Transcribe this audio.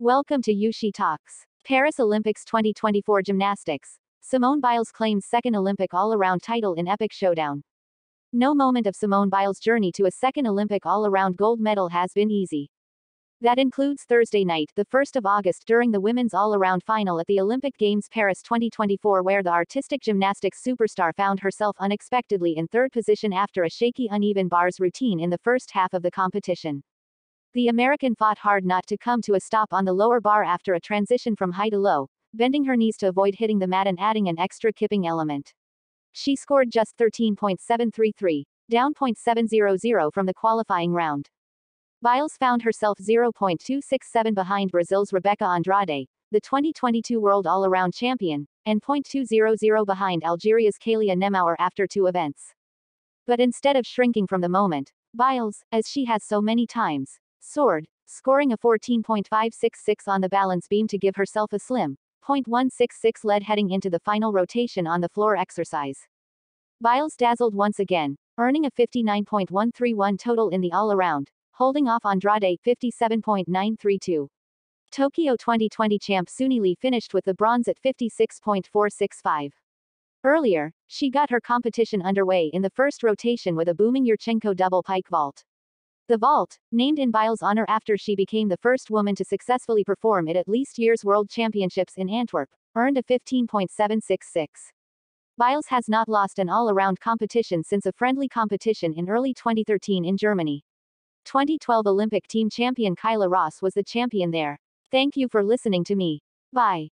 Welcome to Yushi Talks. Paris Olympics 2024 Gymnastics. Simone Biles claims second Olympic all-around title in epic showdown. No moment of Simone Biles' journey to a second Olympic all-around gold medal has been easy. That includes Thursday night, the 1st of August during the women's all-around final at the Olympic Games Paris 2024 where the artistic gymnastics superstar found herself unexpectedly in third position after a shaky uneven bars routine in the first half of the competition. The American fought hard not to come to a stop on the lower bar after a transition from high to low, bending her knees to avoid hitting the mat and adding an extra kipping element. She scored just 13.733, down 0.700 from the qualifying round. Biles found herself 0.267 behind Brazil's Rebeca Andrade, the 2022 World All-Around Champion, and 0.200 behind Algeria's Kaylia Nemour after two events. But instead of shrinking from the moment, Biles, as she has so many times, soared, scoring a 14.566 on the balance beam to give herself a slim 0.166 lead heading into the final rotation on the floor exercise. Biles dazzled once again, earning a 59.131 total in the all-around, holding off Andrade 57.932. Tokyo 2020 champ Suni Lee finished with the bronze at 56.465. Earlier, she got her competition underway in the first rotation with a booming Yurchenko double pike vault. The vault, named in Biles' honor after she became the first woman to successfully perform it at least year's World Championships in Antwerp, earned a 15.766. Biles has not lost an all-around competition since a friendly competition in early 2013 in Germany. 2012 Olympic team champion Kyla Ross was the champion there. Thank you for listening to me. Bye.